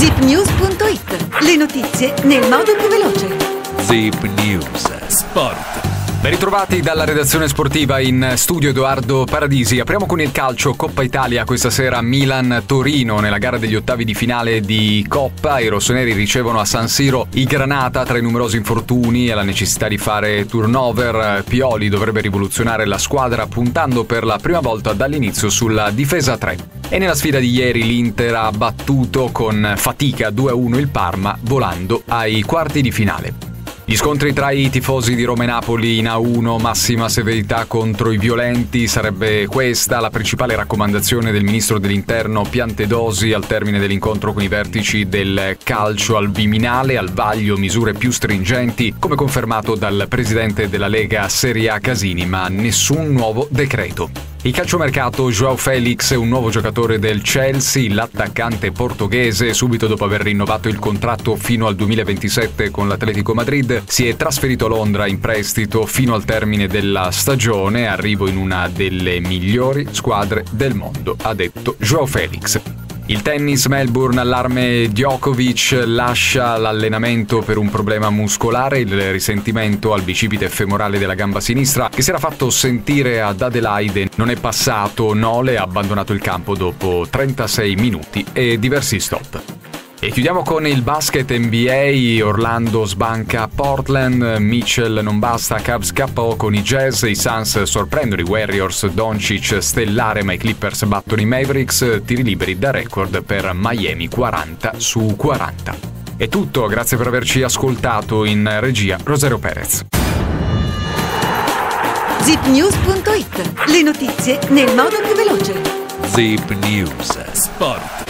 zipnews.it, le notizie nel modo più veloce. Zip News Sport. Ben ritrovati dalla redazione sportiva in studio Edoardo Paradisi. Apriamo con il calcio Coppa Italia questa sera Milan-Torino nella gara degli ottavi di finale di Coppa. I rossoneri ricevono a San Siro i Granata tra i numerosi infortuni e la necessità di fare turnover. Pioli dovrebbe rivoluzionare la squadra puntando per la prima volta dall'inizio sulla difesa 3. E nella sfida di ieri l'Inter ha battuto con fatica 2-1 il Parma volando ai quarti di finale. Gli scontri tra i tifosi di Roma e Napoli in A1, massima severità contro i violenti, sarebbe questa la principale raccomandazione del ministro dell'Interno Piantedosi al termine dell'incontro con i vertici del calcio al Viminale, al vaglio misure più stringenti, come confermato dal presidente della Lega Serie A Casini, ma nessun nuovo decreto. Il calciomercato Joao Felix un nuovo giocatore del Chelsea, l'attaccante portoghese, subito dopo aver rinnovato il contratto fino al 2027 con l'Atletico Madrid, si è trasferito a Londra in prestito fino al termine della stagione, arrivo in una delle migliori squadre del mondo, ha detto Joao Felix. Il tennis Melbourne allarme Djokovic lascia l'allenamento per un problema muscolare, il risentimento al bicipite femorale della gamba sinistra che si era fatto sentire ad Adelaide non è passato, Nole ha abbandonato il campo dopo 36 minuti e diversi stop. E chiudiamo con il basket NBA, Orlando sbanca Portland, Mitchell non basta, Cubs KO con i Jazz, i Suns sorprendono i Warriors, Doncic stellare ma i Clippers battono i Mavericks, tiri liberi da record per Miami 40 su 40. È tutto, grazie per averci ascoltato in regia Rosario Perez. zipnews.it, le notizie nel modo più veloce. Zip News Sport.